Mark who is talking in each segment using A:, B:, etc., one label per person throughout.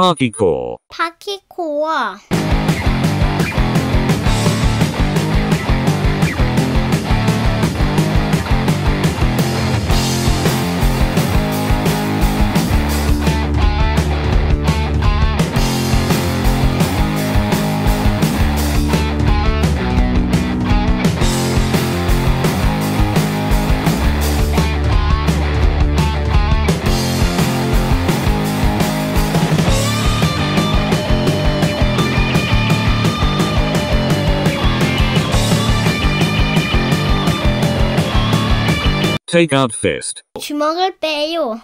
A: 파키코
B: 파키코와
A: Take out fist.
B: 주먹을 빼요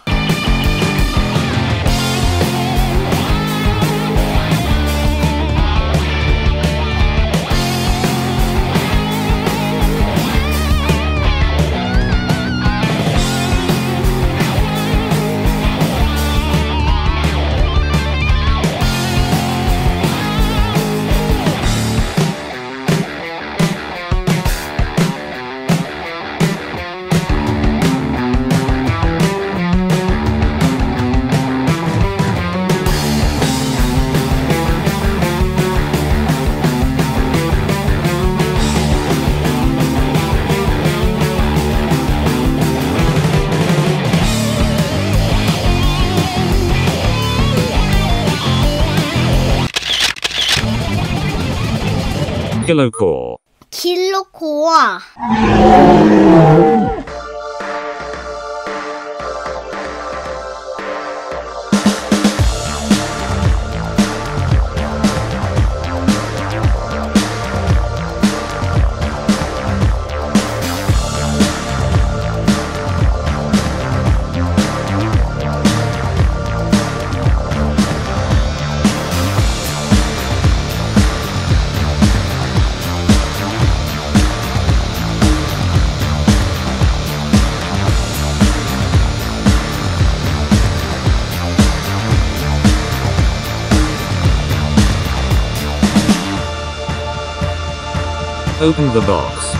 A: Kilo core. Open the box.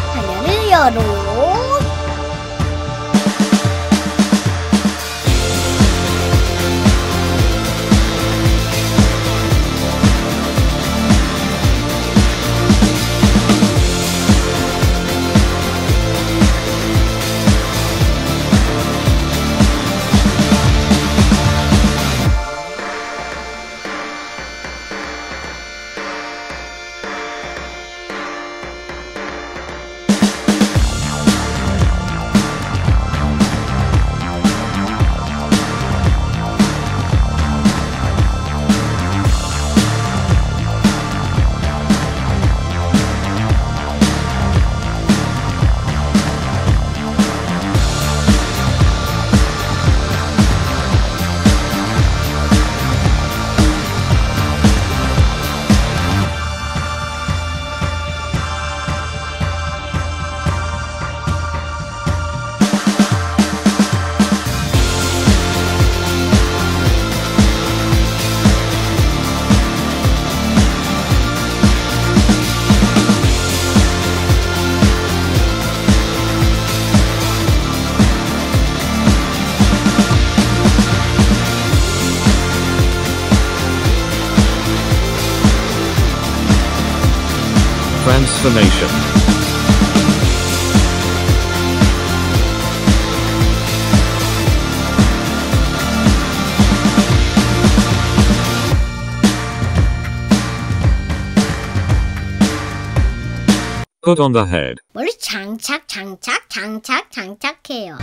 B: 화면을 열어
A: Transformation. Put on the head.
B: 머리 장착 장착 장착 장착해요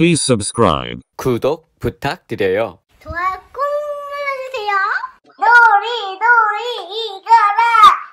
A: Please subscribe.
C: 구독 부탁드려요.
B: 좋아요 꾹 눌러주세요. 놀이 놀이 이거라